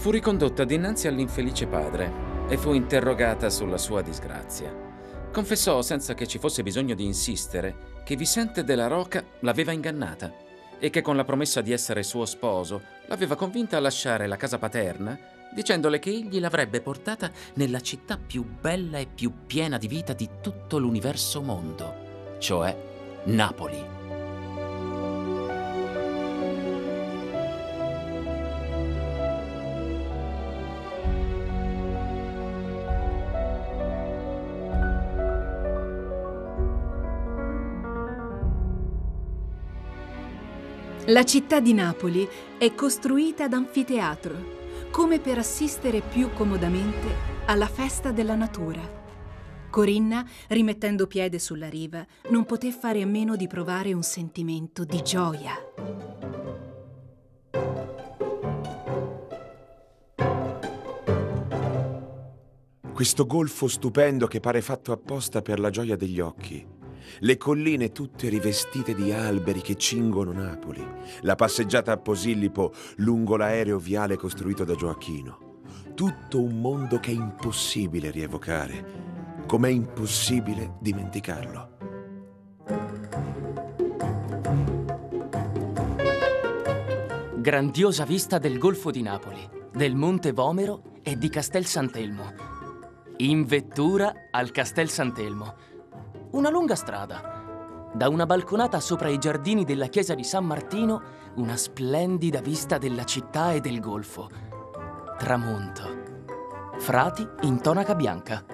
Fu ricondotta dinanzi all'infelice padre e fu interrogata sulla sua disgrazia. Confessò, senza che ci fosse bisogno di insistere, che Vicente della Roca l'aveva ingannata e che con la promessa di essere suo sposo l'aveva convinta a lasciare la casa paterna dicendole che egli l'avrebbe portata nella città più bella e più piena di vita di tutto l'universo mondo, cioè Napoli. La città di Napoli è costruita ad anfiteatro, come per assistere più comodamente alla festa della natura. Corinna, rimettendo piede sulla riva, non poté fare a meno di provare un sentimento di gioia. Questo golfo stupendo che pare fatto apposta per la gioia degli occhi le colline tutte rivestite di alberi che cingono Napoli, la passeggiata a Posillipo lungo l'aereo viale costruito da Gioacchino. Tutto un mondo che è impossibile rievocare, com'è impossibile dimenticarlo. Grandiosa vista del Golfo di Napoli, del Monte Vomero e di Castel Sant'Elmo. In vettura al Castel Sant'Elmo una lunga strada. Da una balconata sopra i giardini della chiesa di San Martino, una splendida vista della città e del golfo. Tramonto. Frati in tonaca bianca.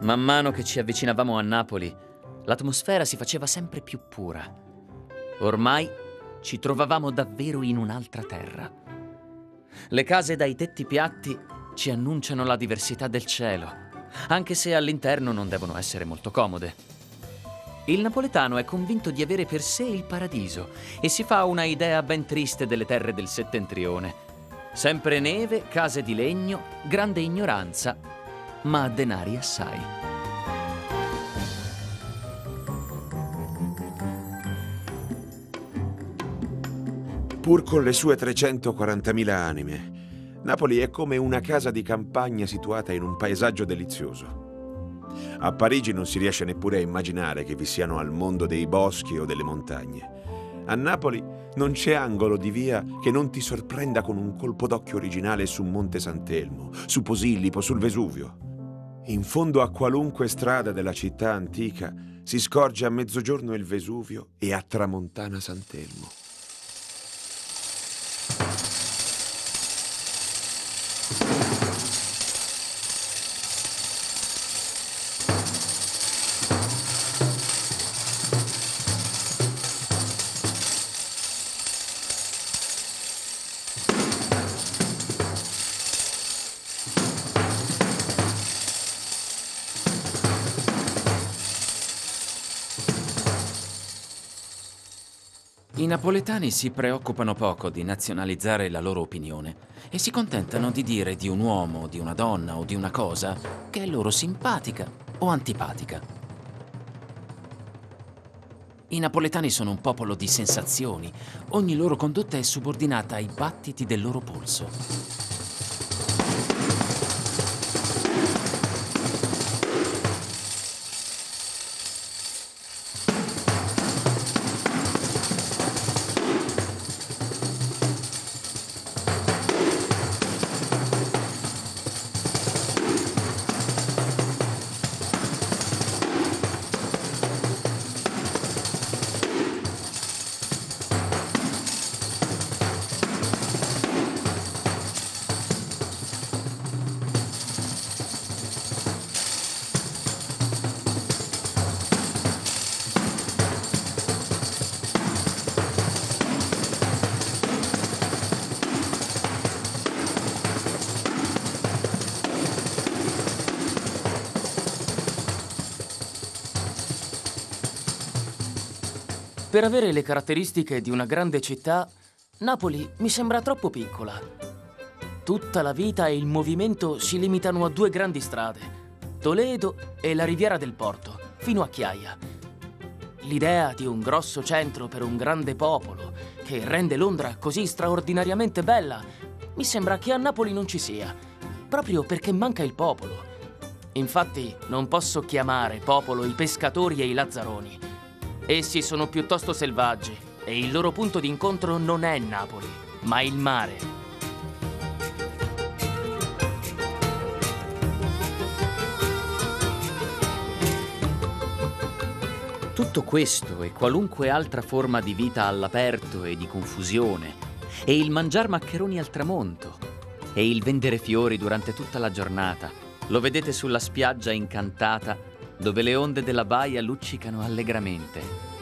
Man mano che ci avvicinavamo a Napoli, l'atmosfera si faceva sempre più pura. Ormai ci trovavamo davvero in un'altra terra. Le case dai tetti piatti ci annunciano la diversità del cielo, anche se all'interno non devono essere molto comode. Il napoletano è convinto di avere per sé il paradiso e si fa una idea ben triste delle terre del settentrione. Sempre neve, case di legno, grande ignoranza, ma denari assai. Pur con le sue 340.000 anime, Napoli è come una casa di campagna situata in un paesaggio delizioso. A Parigi non si riesce neppure a immaginare che vi siano al mondo dei boschi o delle montagne. A Napoli non c'è angolo di via che non ti sorprenda con un colpo d'occhio originale su Monte Sant'Elmo, su Posillipo, sul Vesuvio. In fondo a qualunque strada della città antica si scorge a mezzogiorno il Vesuvio e a tramontana Sant'Elmo. Napoletani si preoccupano poco di nazionalizzare la loro opinione e si contentano di dire di un uomo, di una donna o di una cosa che è loro simpatica o antipatica. I napoletani sono un popolo di sensazioni, ogni loro condotta è subordinata ai battiti del loro polso. Per avere le caratteristiche di una grande città, Napoli mi sembra troppo piccola. Tutta la vita e il movimento si limitano a due grandi strade, Toledo e la Riviera del Porto, fino a Chiaia. L'idea di un grosso centro per un grande popolo, che rende Londra così straordinariamente bella, mi sembra che a Napoli non ci sia, proprio perché manca il popolo. Infatti non posso chiamare popolo i pescatori e i lazzaroni. Essi sono piuttosto selvaggi e il loro punto di incontro non è Napoli, ma il mare. Tutto questo e qualunque altra forma di vita all'aperto e di confusione, e il mangiar maccheroni al tramonto, e il vendere fiori durante tutta la giornata, lo vedete sulla spiaggia incantata dove le onde della baia luccicano allegramente.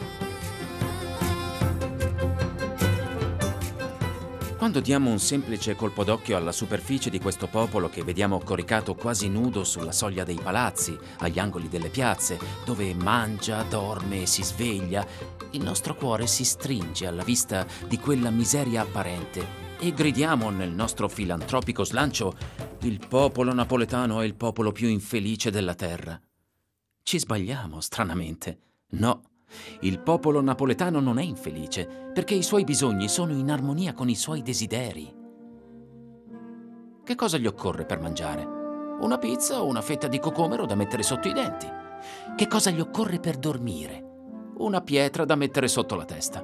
Quando diamo un semplice colpo d'occhio alla superficie di questo popolo che vediamo coricato quasi nudo sulla soglia dei palazzi, agli angoli delle piazze, dove mangia, dorme e si sveglia, il nostro cuore si stringe alla vista di quella miseria apparente e gridiamo nel nostro filantropico slancio il popolo napoletano è il popolo più infelice della terra. Ci sbagliamo, stranamente. No, il popolo napoletano non è infelice perché i suoi bisogni sono in armonia con i suoi desideri. Che cosa gli occorre per mangiare? Una pizza o una fetta di cocomero da mettere sotto i denti? Che cosa gli occorre per dormire? Una pietra da mettere sotto la testa.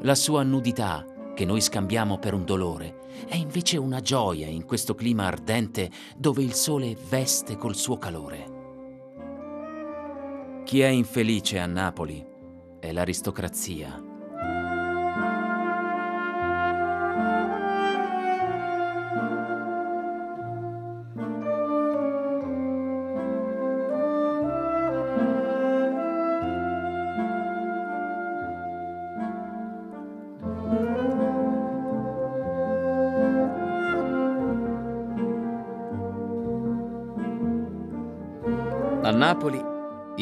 La sua nudità, che noi scambiamo per un dolore, è invece una gioia in questo clima ardente dove il sole veste col suo calore. Chi è infelice a Napoli è l'aristocrazia. A Napoli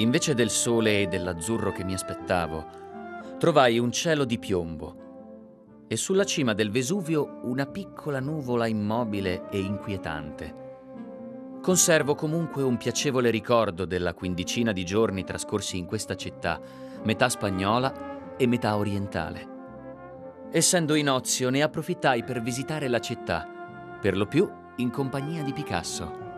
Invece del sole e dell'azzurro che mi aspettavo, trovai un cielo di piombo e sulla cima del Vesuvio una piccola nuvola immobile e inquietante. Conservo comunque un piacevole ricordo della quindicina di giorni trascorsi in questa città, metà spagnola e metà orientale. Essendo in ozio ne approfittai per visitare la città, per lo più in compagnia di Picasso.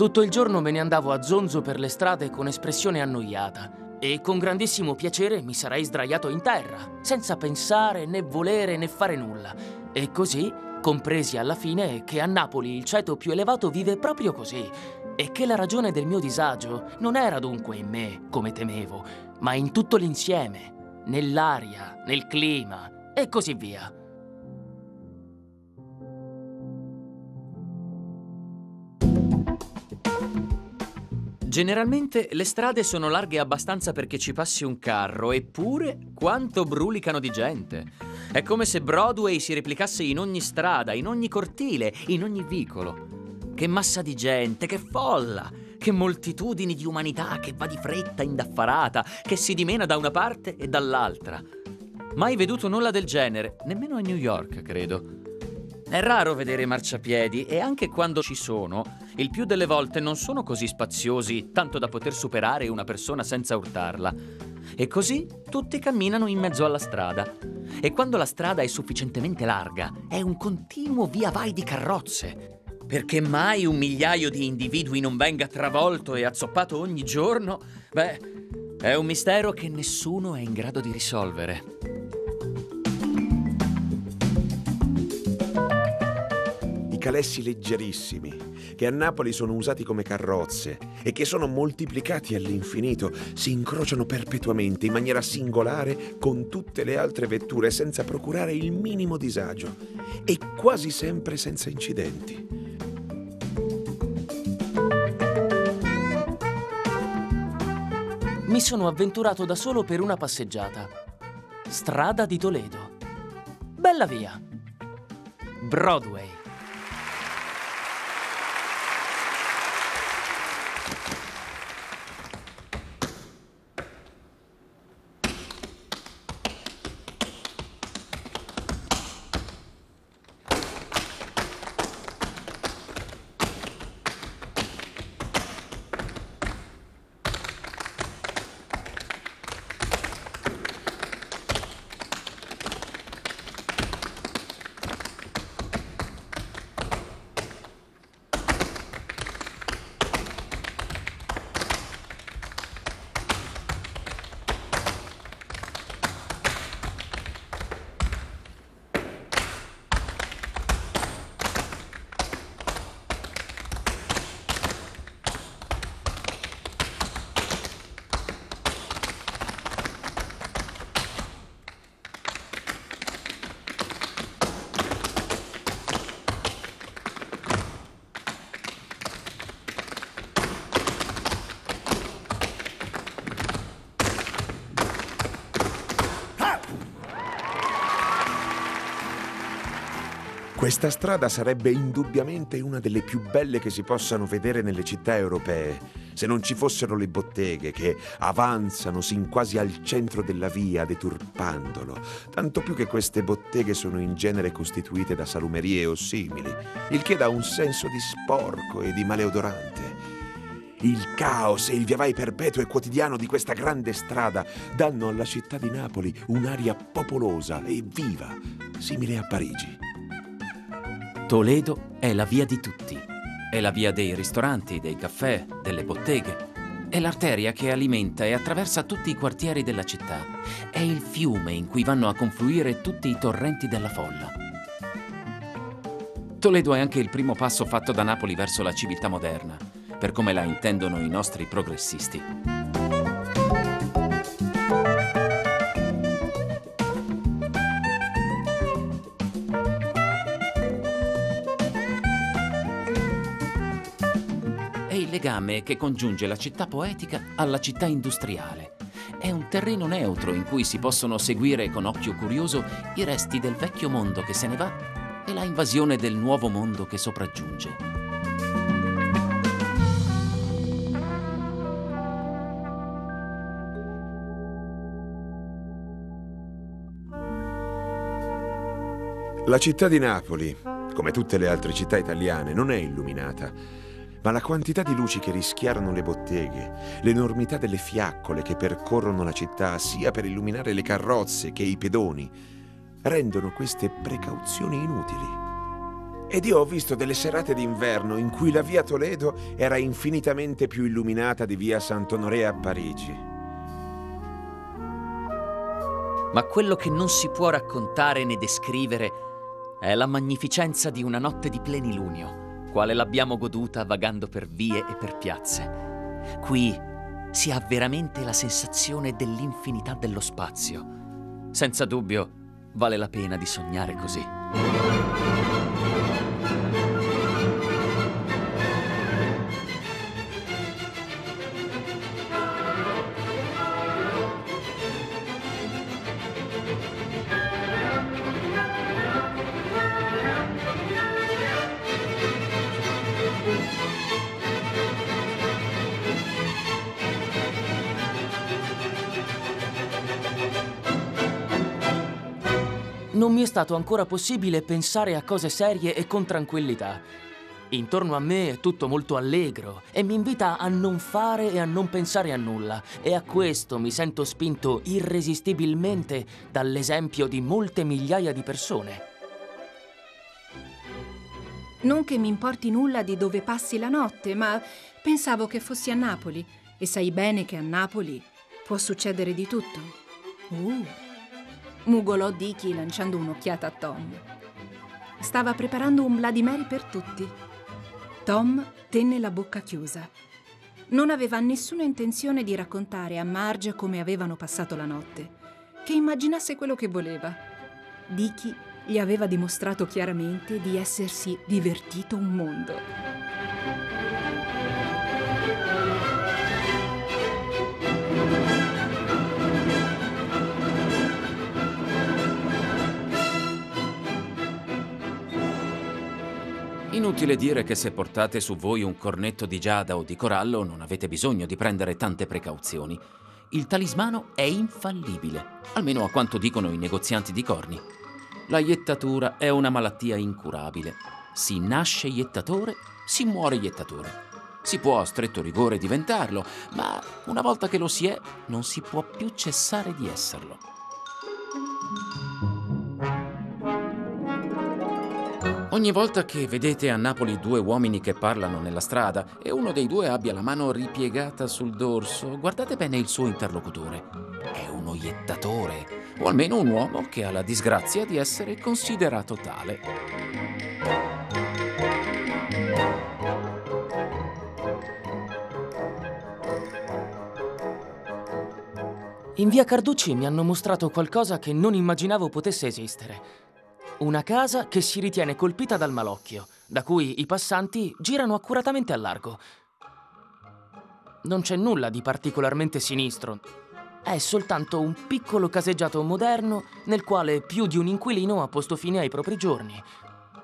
Tutto il giorno me ne andavo a zonzo per le strade con espressione annoiata e con grandissimo piacere mi sarei sdraiato in terra, senza pensare né volere né fare nulla. E così compresi alla fine che a Napoli il ceto più elevato vive proprio così e che la ragione del mio disagio non era dunque in me, come temevo, ma in tutto l'insieme, nell'aria, nel clima e così via. Generalmente le strade sono larghe abbastanza perché ci passi un carro, eppure quanto brulicano di gente. È come se Broadway si replicasse in ogni strada, in ogni cortile, in ogni vicolo. Che massa di gente, che folla, che moltitudini di umanità che va di fretta indaffarata, che si dimena da una parte e dall'altra. Mai veduto nulla del genere, nemmeno a New York, credo. È raro vedere marciapiedi e anche quando ci sono, il più delle volte non sono così spaziosi tanto da poter superare una persona senza urtarla. E così tutti camminano in mezzo alla strada. E quando la strada è sufficientemente larga, è un continuo via vai di carrozze. Perché mai un migliaio di individui non venga travolto e azzoppato ogni giorno, beh, è un mistero che nessuno è in grado di risolvere. Calessi leggerissimi, che a Napoli sono usati come carrozze e che sono moltiplicati all'infinito, si incrociano perpetuamente in maniera singolare con tutte le altre vetture senza procurare il minimo disagio e quasi sempre senza incidenti. Mi sono avventurato da solo per una passeggiata. Strada di Toledo. Bella via. Broadway. Questa strada sarebbe indubbiamente una delle più belle che si possano vedere nelle città europee, se non ci fossero le botteghe che avanzano sin quasi al centro della via, deturpandolo. Tanto più che queste botteghe sono in genere costituite da salumerie o simili, il che dà un senso di sporco e di maleodorante. Il caos e il viavai perpetuo e quotidiano di questa grande strada danno alla città di Napoli un'aria popolosa e viva, simile a Parigi. Toledo è la via di tutti. È la via dei ristoranti, dei caffè, delle botteghe. È l'arteria che alimenta e attraversa tutti i quartieri della città. È il fiume in cui vanno a confluire tutti i torrenti della folla. Toledo è anche il primo passo fatto da Napoli verso la civiltà moderna, per come la intendono i nostri progressisti. Legame che congiunge la città poetica alla città industriale. È un terreno neutro in cui si possono seguire con occhio curioso i resti del vecchio mondo che se ne va e la invasione del nuovo mondo che sopraggiunge. La città di Napoli, come tutte le altre città italiane, non è illuminata ma la quantità di luci che rischiarano le botteghe, l'enormità delle fiaccole che percorrono la città sia per illuminare le carrozze che i pedoni, rendono queste precauzioni inutili. Ed io ho visto delle serate d'inverno in cui la via Toledo era infinitamente più illuminata di via Sant'Onore a Parigi. Ma quello che non si può raccontare né descrivere è la magnificenza di una notte di plenilunio quale l'abbiamo goduta vagando per vie e per piazze. Qui si ha veramente la sensazione dell'infinità dello spazio. Senza dubbio, vale la pena di sognare così. Stato ancora possibile pensare a cose serie e con tranquillità. Intorno a me è tutto molto allegro e mi invita a non fare e a non pensare a nulla e a questo mi sento spinto irresistibilmente dall'esempio di molte migliaia di persone. Non che mi importi nulla di dove passi la notte, ma pensavo che fossi a Napoli e sai bene che a Napoli può succedere di tutto. Uh mugolò Dicky lanciando un'occhiata a Tom. Stava preparando un Mary per tutti. Tom tenne la bocca chiusa. Non aveva nessuna intenzione di raccontare a Marge come avevano passato la notte, che immaginasse quello che voleva. Dicky gli aveva dimostrato chiaramente di essersi divertito un mondo. Inutile dire che se portate su voi un cornetto di giada o di corallo non avete bisogno di prendere tante precauzioni. Il talismano è infallibile, almeno a quanto dicono i negozianti di corni. La iettatura è una malattia incurabile. Si nasce iettatore, si muore iettatore. Si può a stretto rigore diventarlo, ma una volta che lo si è, non si può più cessare di esserlo. Ogni volta che vedete a Napoli due uomini che parlano nella strada e uno dei due abbia la mano ripiegata sul dorso, guardate bene il suo interlocutore. È uno iettatore, o almeno un uomo che ha la disgrazia di essere considerato tale. In via Carducci mi hanno mostrato qualcosa che non immaginavo potesse esistere. Una casa che si ritiene colpita dal malocchio, da cui i passanti girano accuratamente a largo. Non c'è nulla di particolarmente sinistro. È soltanto un piccolo caseggiato moderno nel quale più di un inquilino ha posto fine ai propri giorni.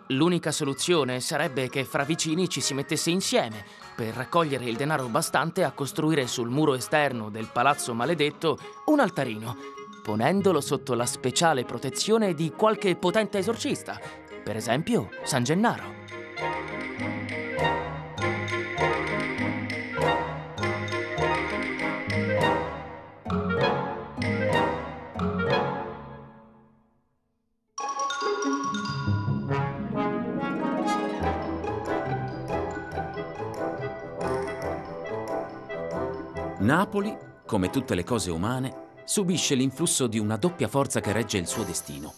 L'unica soluzione sarebbe che fra vicini ci si mettesse insieme per raccogliere il denaro bastante a costruire sul muro esterno del palazzo maledetto un altarino, ponendolo sotto la speciale protezione di qualche potente esorcista, per esempio San Gennaro. Napoli, come tutte le cose umane, subisce l'influsso di una doppia forza che regge il suo destino.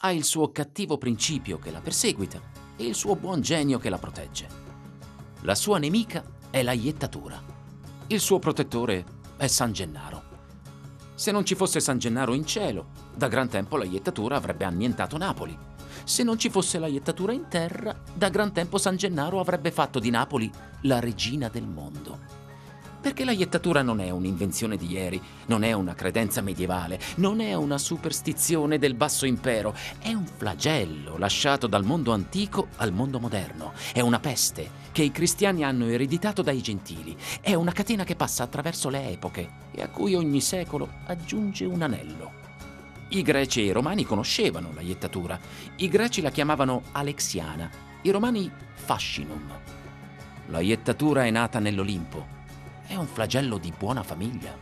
Ha il suo cattivo principio che la perseguita e il suo buon genio che la protegge. La sua nemica è la iettatura. Il suo protettore è San Gennaro. Se non ci fosse San Gennaro in cielo, da gran tempo la iettatura avrebbe annientato Napoli. Se non ci fosse la iettatura in terra, da gran tempo San Gennaro avrebbe fatto di Napoli la regina del mondo. Perché la iettatura non è un'invenzione di ieri, non è una credenza medievale, non è una superstizione del basso impero, è un flagello lasciato dal mondo antico al mondo moderno. È una peste che i cristiani hanno ereditato dai gentili. È una catena che passa attraverso le epoche e a cui ogni secolo aggiunge un anello. I greci e i romani conoscevano la iettatura. I greci la chiamavano Alexiana, i romani Fascinum. La iettatura è nata nell'Olimpo è un flagello di buona famiglia.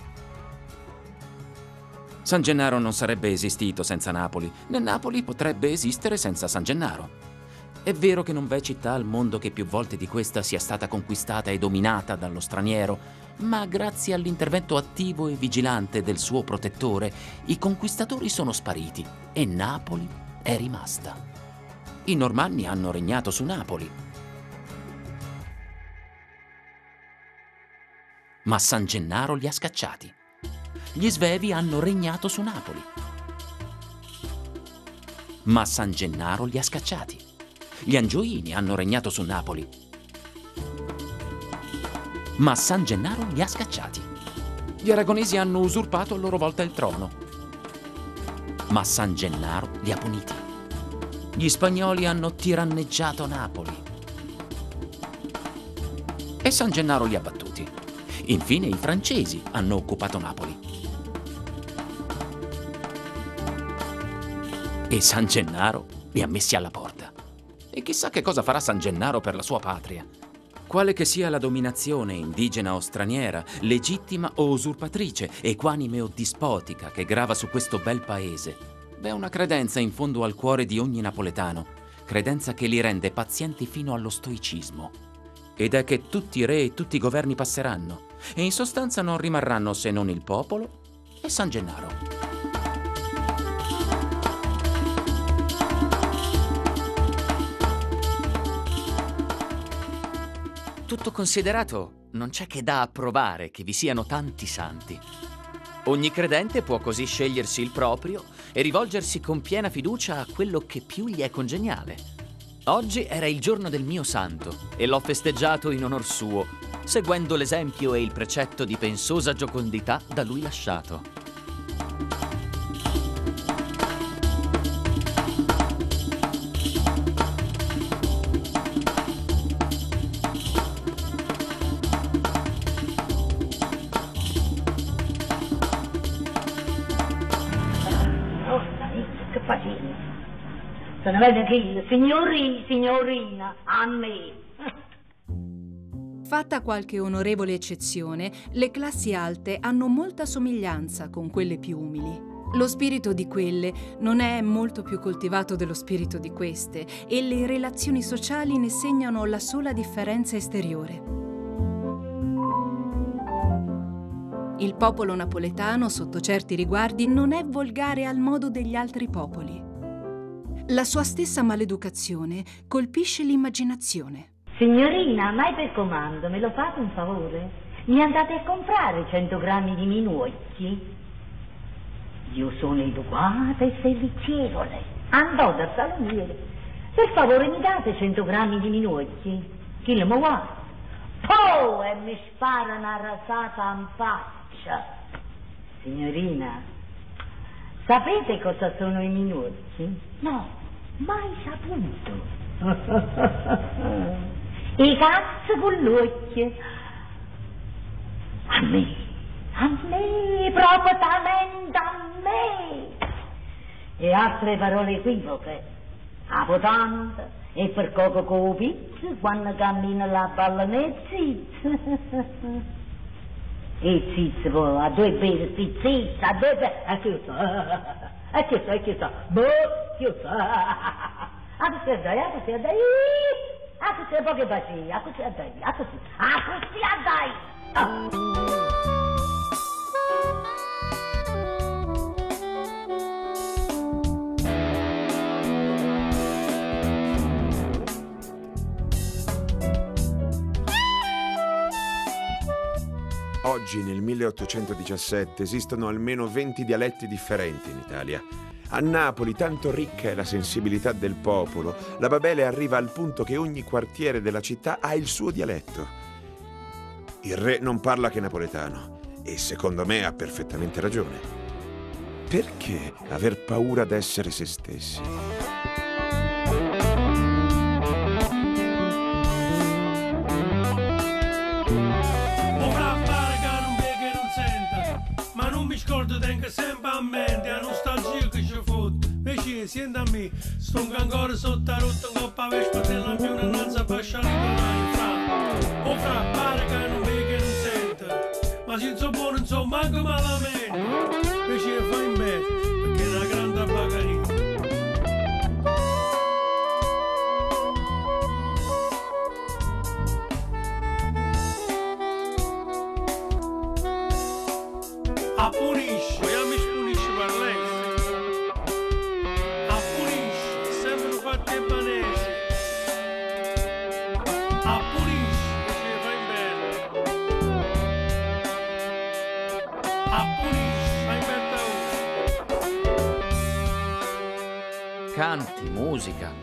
San Gennaro non sarebbe esistito senza Napoli, né Napoli potrebbe esistere senza San Gennaro. È vero che non v'è città al mondo che più volte di questa sia stata conquistata e dominata dallo straniero, ma grazie all'intervento attivo e vigilante del suo protettore, i conquistatori sono spariti e Napoli è rimasta. I normanni hanno regnato su Napoli, ma San Gennaro li ha scacciati. Gli Svevi hanno regnato su Napoli, ma San Gennaro li ha scacciati. Gli Angioini hanno regnato su Napoli, ma San Gennaro li ha scacciati. Gli aragonesi hanno usurpato a loro volta il trono, ma San Gennaro li ha puniti. Gli spagnoli hanno tiranneggiato Napoli e San Gennaro li ha battuti. Infine i francesi hanno occupato Napoli. E San Gennaro li ha messi alla porta. E chissà che cosa farà San Gennaro per la sua patria. Quale che sia la dominazione indigena o straniera, legittima o usurpatrice, equanime o dispotica che grava su questo bel paese, v'è una credenza in fondo al cuore di ogni napoletano, credenza che li rende pazienti fino allo stoicismo. Ed è che tutti i re e tutti i governi passeranno, e in sostanza non rimarranno se non il popolo e San Gennaro. Tutto considerato, non c'è che da approvare che vi siano tanti santi. Ogni credente può così scegliersi il proprio e rivolgersi con piena fiducia a quello che più gli è congeniale. Oggi era il giorno del mio santo e l'ho festeggiato in onor suo, seguendo l'esempio e il precetto di pensosa giocondità da lui lasciato. Ne vede che signori, signorina, a me. Fatta qualche onorevole eccezione, le classi alte hanno molta somiglianza con quelle più umili. Lo spirito di quelle non è molto più coltivato dello spirito di queste e le relazioni sociali ne segnano la sola differenza esteriore. Il popolo napoletano, sotto certi riguardi, non è volgare al modo degli altri popoli. La sua stessa maleducazione colpisce l'immaginazione. Signorina, mai per comando, me lo fate un favore? Mi andate a comprare 100 grammi di minuocchi? Io sono educata e servizievole. Andò dal saloniere. Per favore mi date 100 grammi di minuocchi? Chi le muove? Oh, e mi spara una rasata in faccia. Signorina, sapete cosa sono i minuocchi? No, mai saputo. I cazzo con l'occhio. A me, a me, proprio talento a me. E altre parole equivoche. A potente e per la pizza quando cammina la palla nel zizzo. E zizzo, poi, a due sti zizzo, a due bere... A chiuso, a chiuso, a chiuso, boh, chiuso. A così dai, a così dai. A così poche baci, a così dai, a così, a così dai. Ah. Oggi, nel 1817, esistono almeno 20 dialetti differenti in Italia. A Napoli, tanto ricca è la sensibilità del popolo, la Babele arriva al punto che ogni quartiere della città ha il suo dialetto. Il re non parla che napoletano e secondo me ha perfettamente ragione. Perché aver paura d'essere se stessi? Pare che non che non sente, ma non mi scordo, tengo sempre a mente Invece, senti a me, sto ancora sotto la rotta, un coppa vespa della mia unanza basciata in fra. O fra pare che non vede che non sente, ma senza buono non so manco malamente.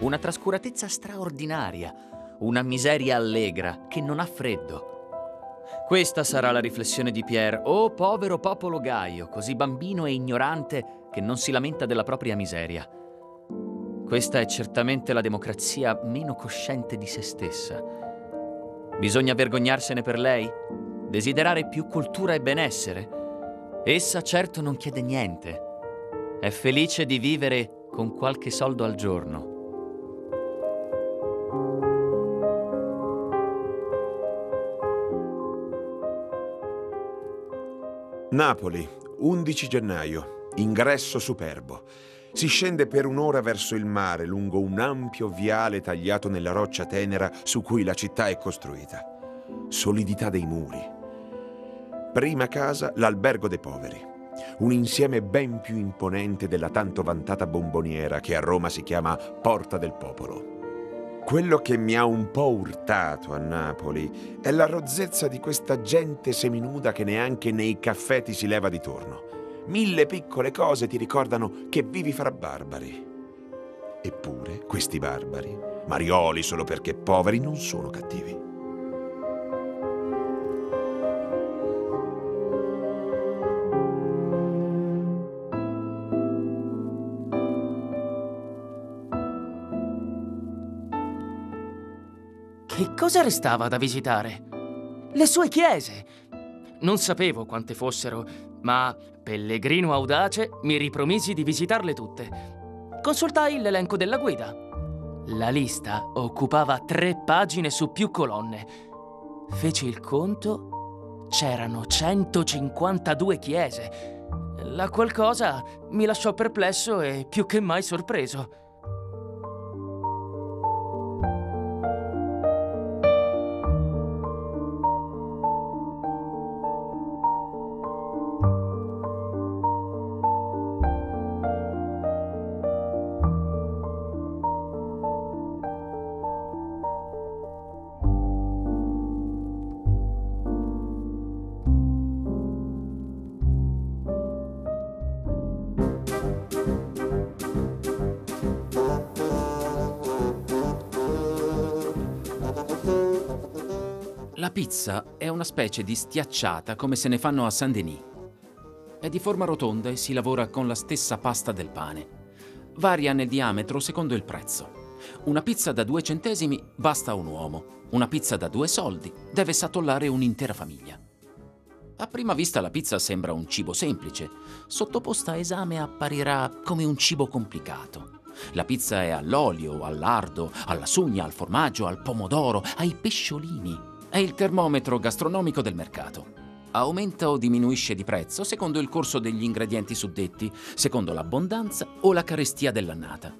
Una trascuratezza straordinaria, una miseria allegra che non ha freddo. Questa sarà la riflessione di Pierre. Oh, povero popolo Gaio, così bambino e ignorante che non si lamenta della propria miseria. Questa è certamente la democrazia meno cosciente di se stessa. Bisogna vergognarsene per lei? Desiderare più cultura e benessere? Essa certo non chiede niente. È felice di vivere con qualche soldo al giorno. Napoli, 11 gennaio. Ingresso superbo. Si scende per un'ora verso il mare lungo un ampio viale tagliato nella roccia tenera su cui la città è costruita. Solidità dei muri. Prima casa, l'albergo dei poveri. Un insieme ben più imponente della tanto vantata bomboniera che a Roma si chiama Porta del Popolo. Quello che mi ha un po' urtato a Napoli è la rozzezza di questa gente seminuda che neanche nei caffè ti si leva di torno. Mille piccole cose ti ricordano che vivi fra barbari. Eppure questi barbari, marioli solo perché poveri, non sono cattivi. Che cosa restava da visitare? Le sue chiese. Non sapevo quante fossero, ma, pellegrino audace, mi ripromisi di visitarle tutte. Consultai l'elenco della guida. La lista occupava tre pagine su più colonne. Feci il conto, c'erano 152 chiese. La qualcosa mi lasciò perplesso e più che mai sorpreso. La pizza è una specie di stiacciata come se ne fanno a Saint-Denis. È di forma rotonda e si lavora con la stessa pasta del pane. Varia nel diametro secondo il prezzo. Una pizza da due centesimi basta a un uomo. Una pizza da due soldi deve satollare un'intera famiglia. A prima vista la pizza sembra un cibo semplice, sottoposta a esame apparirà come un cibo complicato. La pizza è all'olio, al lardo, alla sugna, al formaggio, al pomodoro, ai pesciolini. È il termometro gastronomico del mercato. Aumenta o diminuisce di prezzo secondo il corso degli ingredienti suddetti, secondo l'abbondanza o la carestia dell'annata.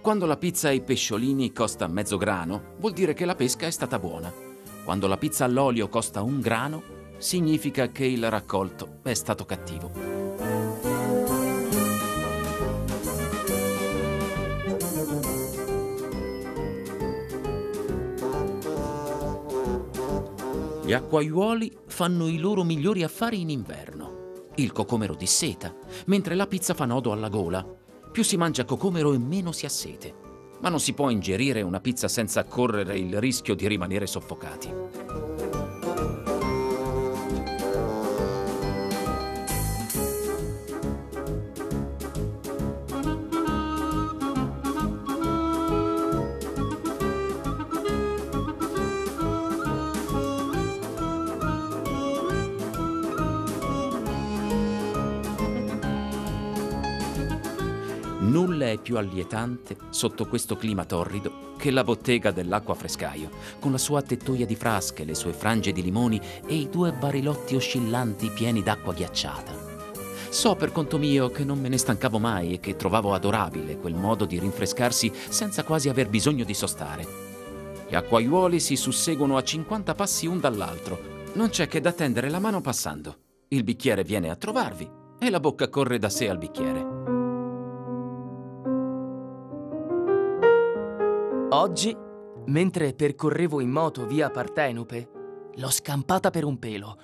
Quando la pizza ai pesciolini costa mezzo grano, vuol dire che la pesca è stata buona. Quando la pizza all'olio costa un grano, significa che il raccolto è stato cattivo. Gli acquaiuoli fanno i loro migliori affari in inverno. Il cocomero disseta, mentre la pizza fa nodo alla gola. Più si mangia cocomero e meno si ha sete. Ma non si può ingerire una pizza senza correre il rischio di rimanere soffocati. Nulla è più allietante sotto questo clima torrido che la bottega dell'acqua frescaio, con la sua tettoia di frasche, le sue frange di limoni e i due barilotti oscillanti pieni d'acqua ghiacciata. So per conto mio che non me ne stancavo mai e che trovavo adorabile quel modo di rinfrescarsi senza quasi aver bisogno di sostare. Gli acquaiuoli si susseguono a 50 passi un dall'altro. Non c'è che da tendere la mano passando. Il bicchiere viene a trovarvi e la bocca corre da sé al bicchiere. Oggi, mentre percorrevo in moto via Partenope, l'ho scampata per un pelo.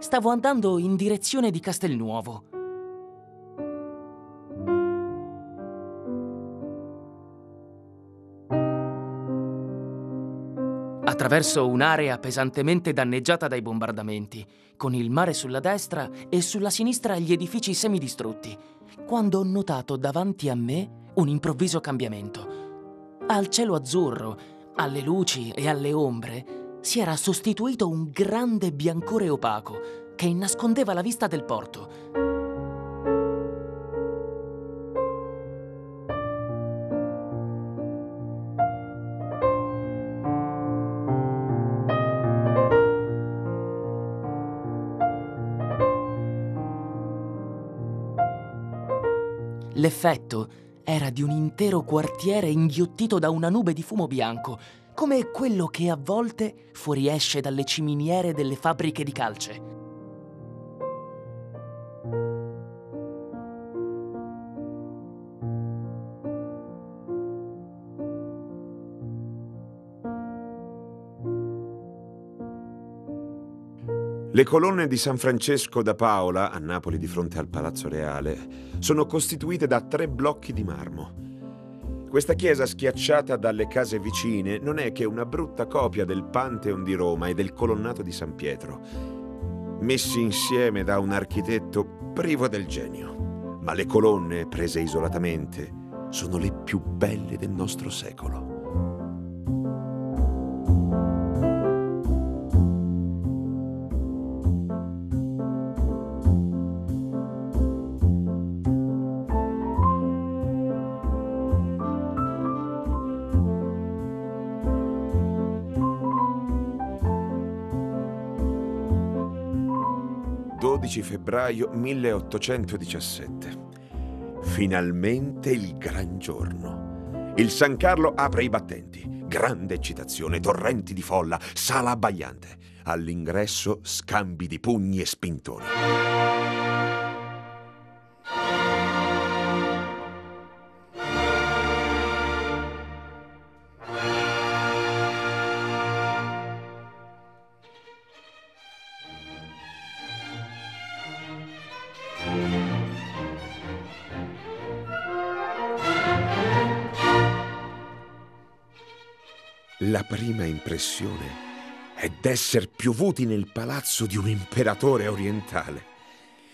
Stavo andando in direzione di Castelnuovo. Attraverso un'area pesantemente danneggiata dai bombardamenti, con il mare sulla destra e sulla sinistra gli edifici semidistrutti, quando ho notato davanti a me un improvviso cambiamento al cielo azzurro, alle luci e alle ombre, si era sostituito un grande biancore opaco che nascondeva la vista del porto. L'effetto era di un intero quartiere inghiottito da una nube di fumo bianco, come quello che a volte fuoriesce dalle ciminiere delle fabbriche di calce. '" Le colonne di San Francesco da Paola, a Napoli di fronte al Palazzo Reale, sono costituite da tre blocchi di marmo. Questa chiesa schiacciata dalle case vicine non è che una brutta copia del Pantheon di Roma e del colonnato di San Pietro, messi insieme da un architetto privo del genio. Ma le colonne, prese isolatamente, sono le più belle del nostro secolo. 12 febbraio 1817. Finalmente il gran giorno. Il San Carlo apre i battenti. Grande eccitazione, torrenti di folla, sala abbagliante. All'ingresso scambi di pugni e spintoni. La prima impressione è d'essere piovuti nel palazzo di un imperatore orientale.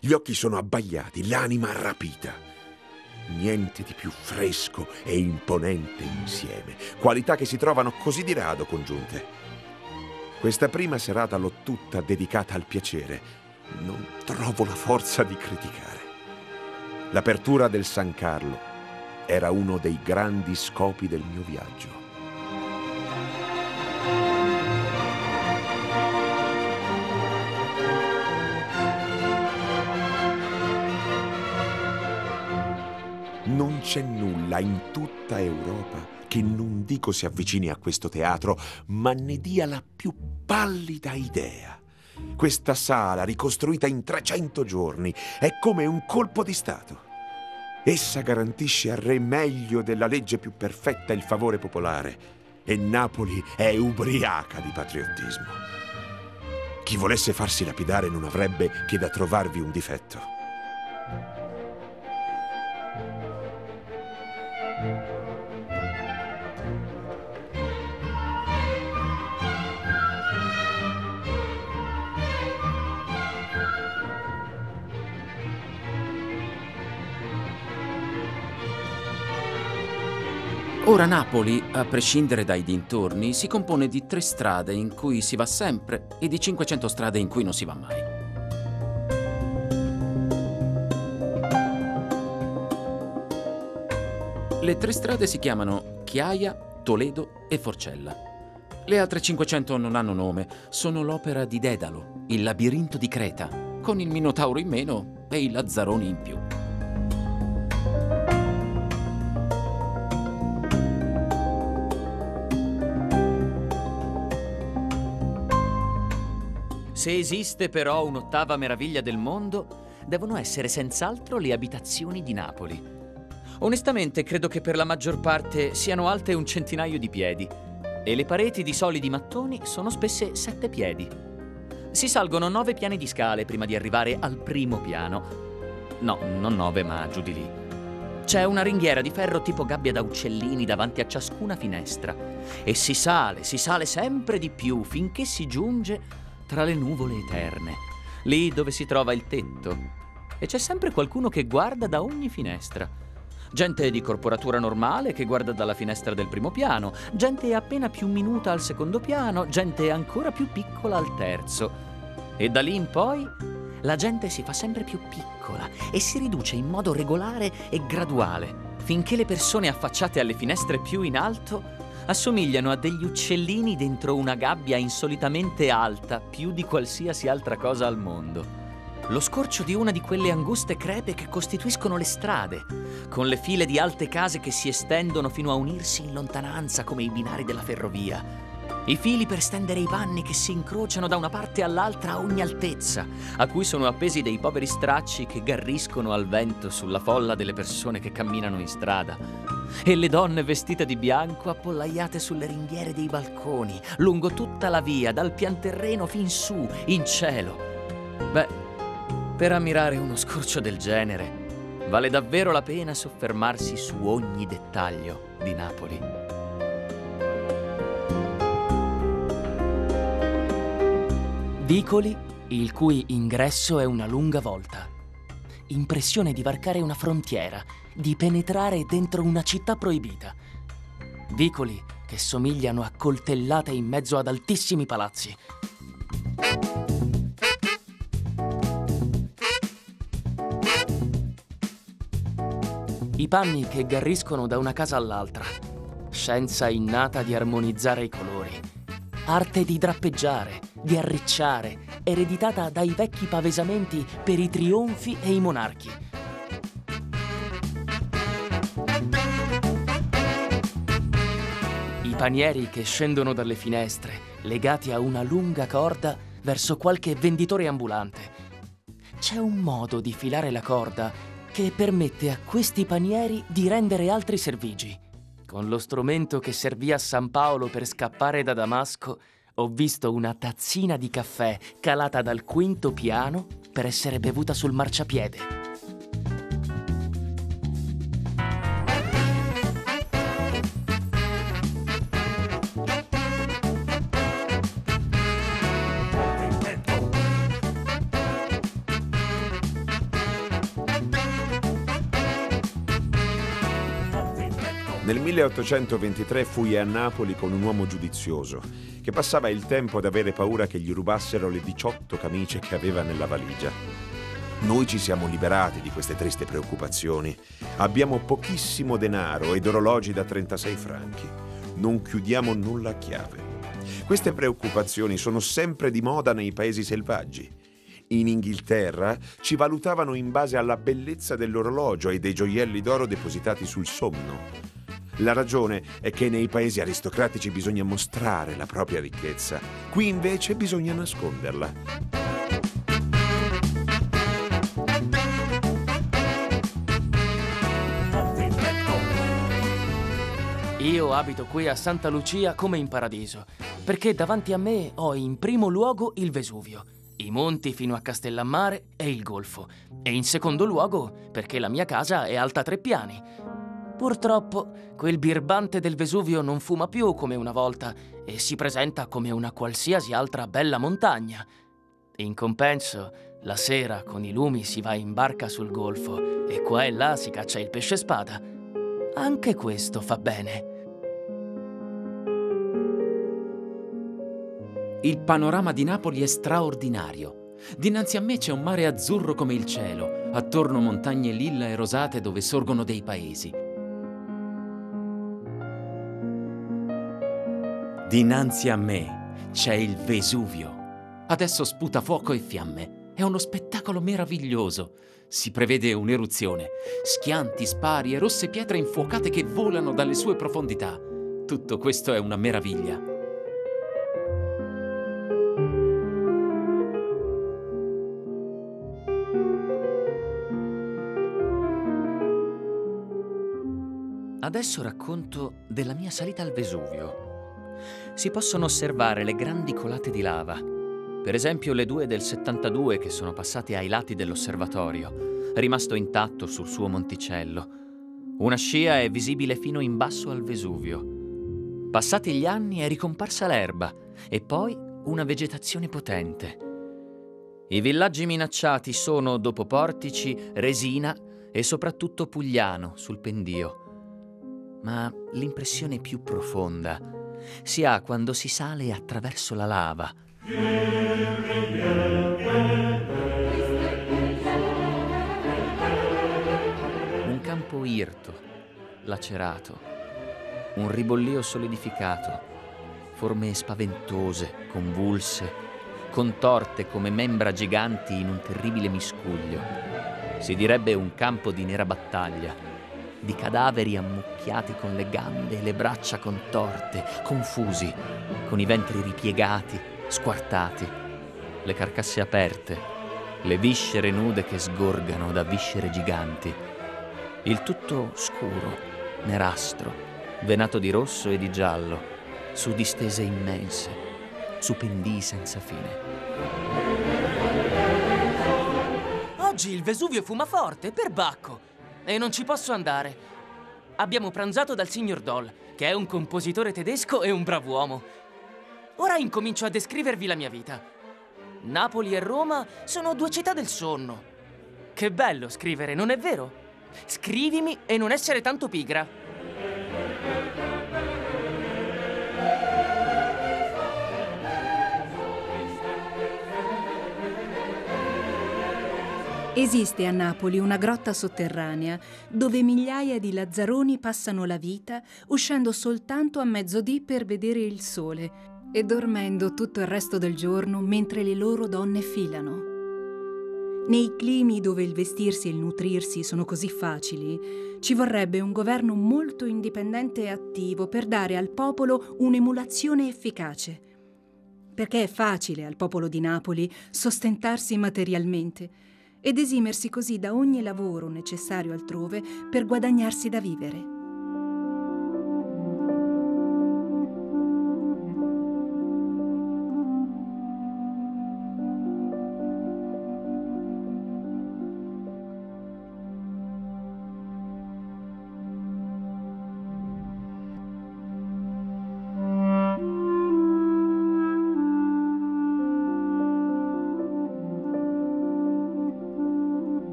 Gli occhi sono abbagliati, l'anima rapita. Niente di più fresco e imponente insieme, qualità che si trovano così di rado congiunte. Questa prima serata l'ho tutta dedicata al piacere. Non trovo la forza di criticare. L'apertura del San Carlo era uno dei grandi scopi del mio viaggio. Non c'è nulla in tutta Europa che non dico si avvicini a questo teatro, ma ne dia la più pallida idea. Questa sala, ricostruita in 300 giorni, è come un colpo di Stato. Essa garantisce al re meglio della legge più perfetta il favore popolare e Napoli è ubriaca di patriottismo. Chi volesse farsi lapidare non avrebbe che da trovarvi un difetto. Ora Napoli, a prescindere dai dintorni, si compone di tre strade in cui si va sempre e di 500 strade in cui non si va mai. Le tre strade si chiamano Chiaia, Toledo e Forcella. Le altre 500 non hanno nome, sono l'opera di Dedalo, il labirinto di Creta, con il Minotauro in meno e i Lazzaroni in più. Se esiste però un'ottava meraviglia del mondo, devono essere senz'altro le abitazioni di Napoli. Onestamente credo che per la maggior parte siano alte un centinaio di piedi e le pareti di solidi mattoni sono spesse sette piedi. Si salgono nove piani di scale prima di arrivare al primo piano. No, non nove, ma giù di lì. C'è una ringhiera di ferro tipo gabbia da uccellini davanti a ciascuna finestra e si sale, si sale sempre di più finché si giunge tra le nuvole eterne, lì dove si trova il tetto. E c'è sempre qualcuno che guarda da ogni finestra. Gente di corporatura normale che guarda dalla finestra del primo piano, gente appena più minuta al secondo piano, gente ancora più piccola al terzo. E da lì in poi la gente si fa sempre più piccola e si riduce in modo regolare e graduale, finché le persone affacciate alle finestre più in alto assomigliano a degli uccellini dentro una gabbia insolitamente alta, più di qualsiasi altra cosa al mondo. Lo scorcio di una di quelle anguste crepe che costituiscono le strade, con le file di alte case che si estendono fino a unirsi in lontananza come i binari della ferrovia. I fili per stendere i panni che si incrociano da una parte all'altra a ogni altezza, a cui sono appesi dei poveri stracci che garriscono al vento sulla folla delle persone che camminano in strada e le donne vestite di bianco appollaiate sulle ringhiere dei balconi, lungo tutta la via, dal pianterreno fin su, in cielo. Beh, per ammirare uno scorcio del genere, vale davvero la pena soffermarsi su ogni dettaglio di Napoli. Vicoli, il cui ingresso è una lunga volta. Impressione di varcare una frontiera di penetrare dentro una città proibita. Vicoli che somigliano a coltellate in mezzo ad altissimi palazzi. I panni che garriscono da una casa all'altra. Scienza innata di armonizzare i colori. Arte di drappeggiare, di arricciare, ereditata dai vecchi pavesamenti per i trionfi e i monarchi panieri che scendono dalle finestre, legati a una lunga corda verso qualche venditore ambulante. C'è un modo di filare la corda che permette a questi panieri di rendere altri servigi. Con lo strumento che servì a San Paolo per scappare da Damasco, ho visto una tazzina di caffè calata dal quinto piano per essere bevuta sul marciapiede. 1823 fui a Napoli con un uomo giudizioso che passava il tempo ad avere paura che gli rubassero le 18 camicie che aveva nella valigia. Noi ci siamo liberati di queste tristi preoccupazioni. Abbiamo pochissimo denaro ed orologi da 36 franchi. Non chiudiamo nulla a chiave. Queste preoccupazioni sono sempre di moda nei paesi selvaggi. In Inghilterra ci valutavano in base alla bellezza dell'orologio e dei gioielli d'oro depositati sul somno. La ragione è che nei paesi aristocratici bisogna mostrare la propria ricchezza, qui invece bisogna nasconderla. Io abito qui a Santa Lucia come in paradiso, perché davanti a me ho in primo luogo il Vesuvio, i monti fino a Castellammare e il Golfo, e in secondo luogo perché la mia casa è alta tre piani. Purtroppo quel birbante del Vesuvio non fuma più come una volta e si presenta come una qualsiasi altra bella montagna. In compenso, la sera con i lumi si va in barca sul golfo e qua e là si caccia il pesce spada. Anche questo fa bene. Il panorama di Napoli è straordinario. Dinanzi a me c'è un mare azzurro come il cielo, attorno montagne lilla e rosate dove sorgono dei paesi. Dinanzi a me c'è il Vesuvio. Adesso sputa fuoco e fiamme. È uno spettacolo meraviglioso. Si prevede un'eruzione, schianti, spari e rosse pietre infuocate che volano dalle sue profondità. Tutto questo è una meraviglia. Adesso racconto della mia salita al Vesuvio. Si possono osservare le grandi colate di lava, per esempio le due del 72 che sono passate ai lati dell'osservatorio, rimasto intatto sul suo monticello. Una scia è visibile fino in basso al Vesuvio. Passati gli anni è ricomparsa l'erba e poi una vegetazione potente. I villaggi minacciati sono, dopo Portici, Resina e soprattutto Pugliano, sul pendio ma l'impressione più profonda si ha quando si sale attraverso la lava. Un campo irto, lacerato, un ribollio solidificato, forme spaventose, convulse, contorte come membra giganti in un terribile miscuglio. Si direbbe un campo di nera battaglia di cadaveri ammucchiati con le gambe e le braccia contorte, confusi, con i ventri ripiegati, squartati, le carcasse aperte, le viscere nude che sgorgano da viscere giganti. Il tutto scuro, nerastro, venato di rosso e di giallo, su distese immense, su pendii senza fine. Oggi il Vesuvio fuma forte, per Bacco e non ci posso andare. Abbiamo pranzato dal signor Doll, che è un compositore tedesco e un bravo uomo. Ora incomincio a descrivervi la mia vita. Napoli e Roma sono due città del sonno. Che bello scrivere, non è vero? Scrivimi e non essere tanto pigra. Esiste a Napoli una grotta sotterranea dove migliaia di lazzaroni passano la vita uscendo soltanto a mezzodì per vedere il sole e dormendo tutto il resto del giorno mentre le loro donne filano. Nei climi dove il vestirsi e il nutrirsi sono così facili, ci vorrebbe un governo molto indipendente e attivo per dare al popolo un'emulazione efficace. Perché è facile al popolo di Napoli sostentarsi materialmente ed esimersi così da ogni lavoro necessario altrove per guadagnarsi da vivere.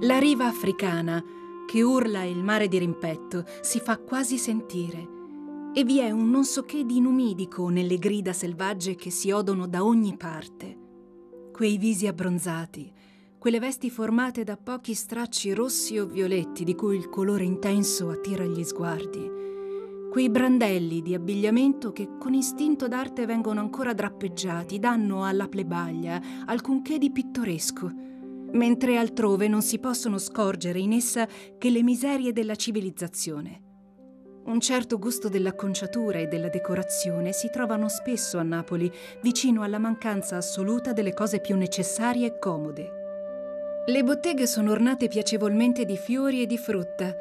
La riva africana, che urla il mare di rimpetto, si fa quasi sentire. E vi è un non so che di inumidico nelle grida selvagge che si odono da ogni parte. Quei visi abbronzati, quelle vesti formate da pochi stracci rossi o violetti di cui il colore intenso attira gli sguardi, quei brandelli di abbigliamento che con istinto d'arte vengono ancora drappeggiati, danno alla plebaglia alcunché di pittoresco, mentre altrove non si possono scorgere in essa che le miserie della civilizzazione. Un certo gusto dell'acconciatura e della decorazione si trovano spesso a Napoli, vicino alla mancanza assoluta delle cose più necessarie e comode. Le botteghe sono ornate piacevolmente di fiori e di frutta.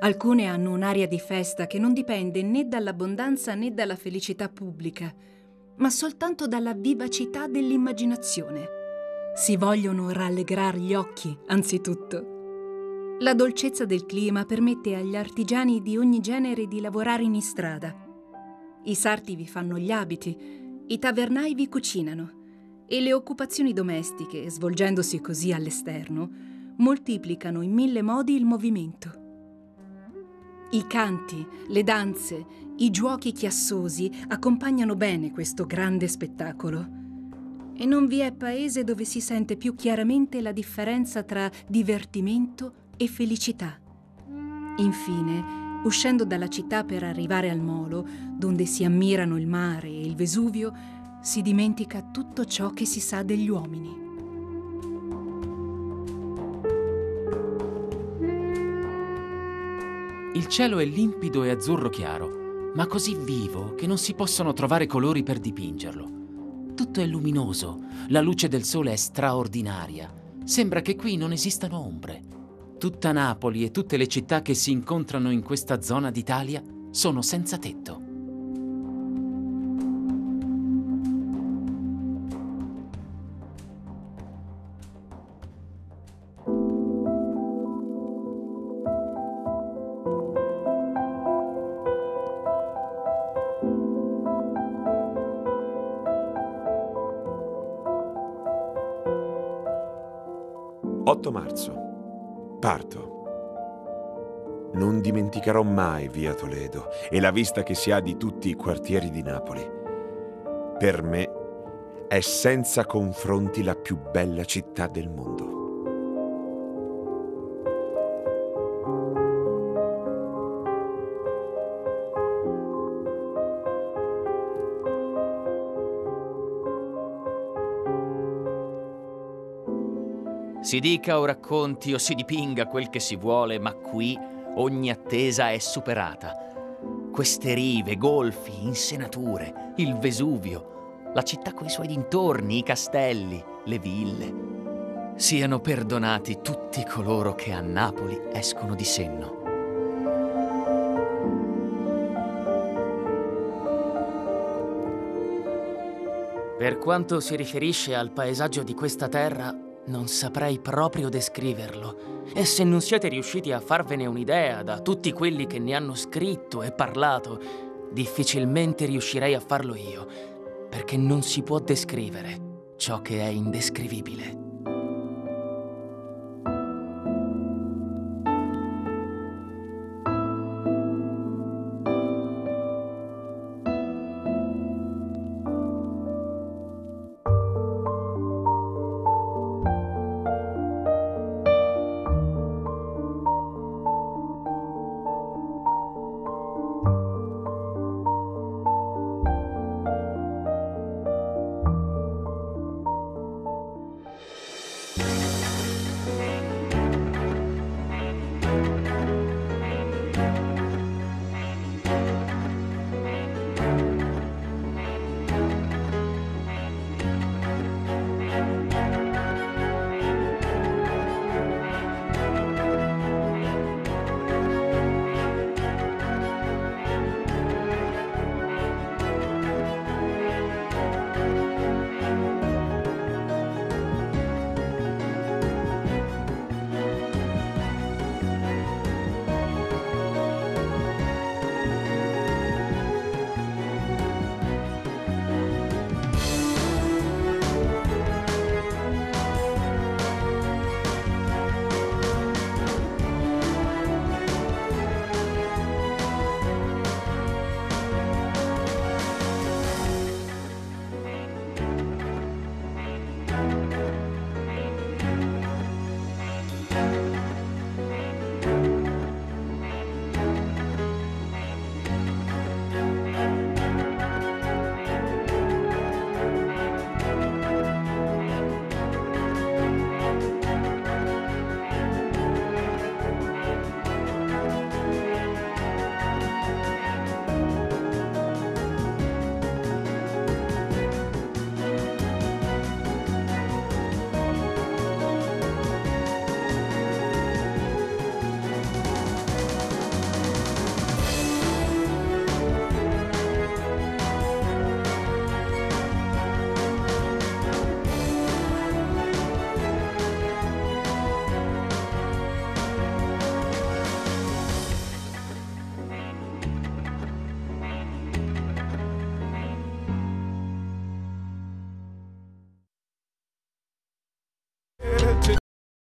Alcune hanno un'aria di festa che non dipende né dall'abbondanza né dalla felicità pubblica, ma soltanto dalla vivacità dell'immaginazione. Si vogliono rallegrar gli occhi, anzitutto. La dolcezza del clima permette agli artigiani di ogni genere di lavorare in istrada. I sarti vi fanno gli abiti, i tavernai vi cucinano e le occupazioni domestiche, svolgendosi così all'esterno, moltiplicano in mille modi il movimento. I canti, le danze, i giochi chiassosi accompagnano bene questo grande spettacolo. E non vi è paese dove si sente più chiaramente la differenza tra divertimento e felicità. Infine, uscendo dalla città per arrivare al molo, donde si ammirano il mare e il Vesuvio, si dimentica tutto ciò che si sa degli uomini. Il cielo è limpido e azzurro chiaro, ma così vivo che non si possono trovare colori per dipingerlo. Tutto è luminoso, la luce del sole è straordinaria. Sembra che qui non esistano ombre. Tutta Napoli e tutte le città che si incontrano in questa zona d'Italia sono senza tetto. Via Toledo e la vista che si ha di tutti i quartieri di Napoli. Per me è senza confronti la più bella città del mondo. Si dica o racconti o si dipinga quel che si vuole, ma qui ogni attesa è superata. Queste rive, golfi, insenature, il Vesuvio, la città coi suoi dintorni, i castelli, le ville. Siano perdonati tutti coloro che a Napoli escono di senno. Per quanto si riferisce al paesaggio di questa terra, non saprei proprio descriverlo. E se non siete riusciti a farvene un'idea da tutti quelli che ne hanno scritto e parlato, difficilmente riuscirei a farlo io, perché non si può descrivere ciò che è indescrivibile.